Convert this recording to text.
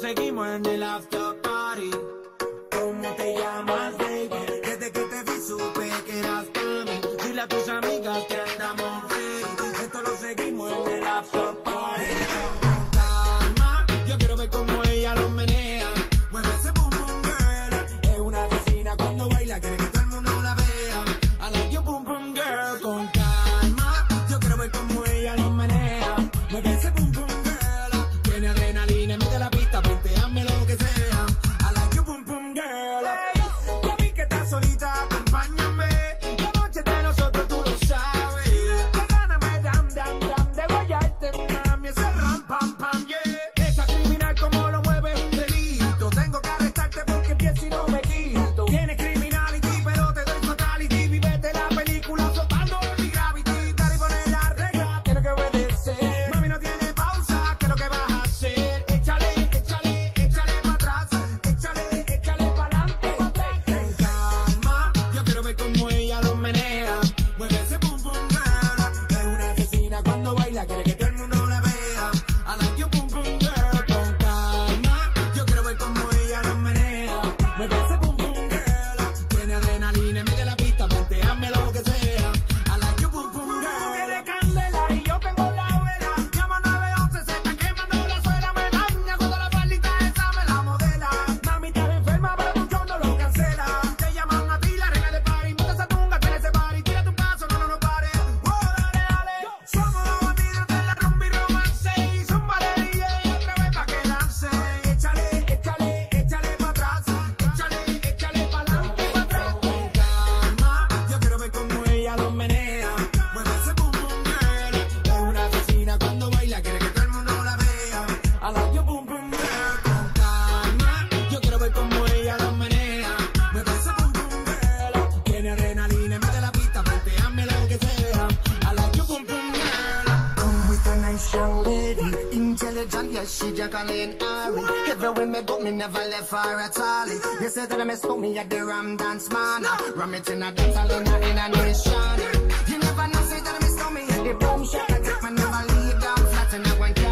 Seguimos en el after party. ¿Cómo te llamas, baby? Desde que te vi supe que eras para mí. Dile a tus amigas que andamos. religion, yes, she just calling Ari. Everywhere me go, me never left her at all. They say that I miss me at the Ram Dance Man. Ram it in a dance, I learn in a nation. You never know, say that I miss me at the Boom Shack. I take my never leave down flat and I went